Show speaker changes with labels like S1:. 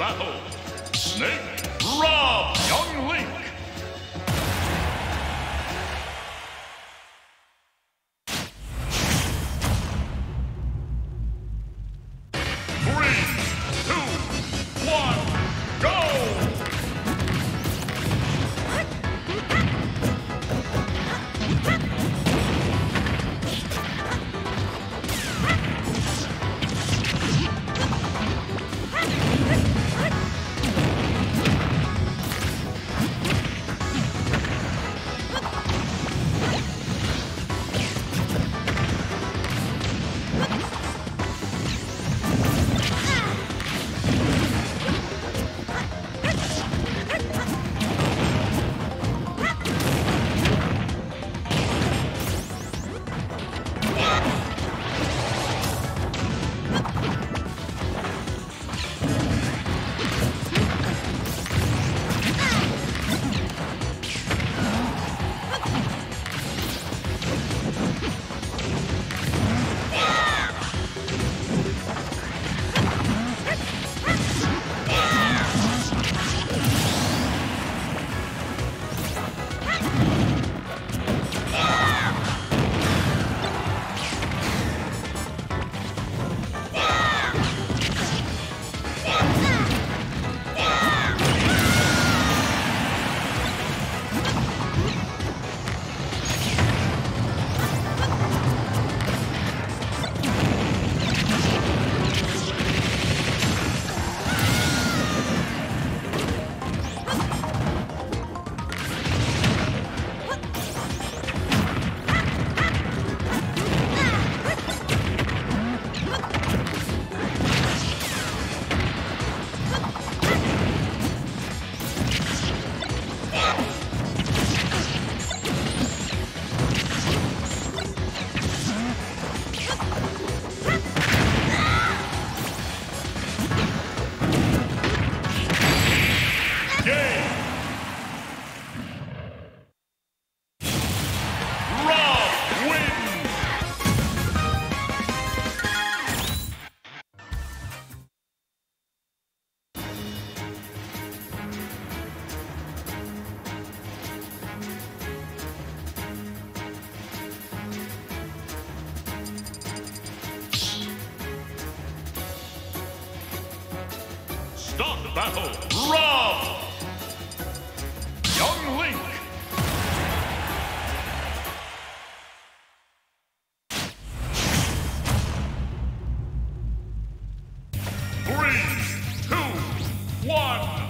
S1: battle. Snake, Rob, Young Link. Battle. Rob. Young Link. Three, two, one,